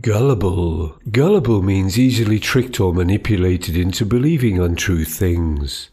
Gullible. Gullible means easily tricked or manipulated into believing untrue things.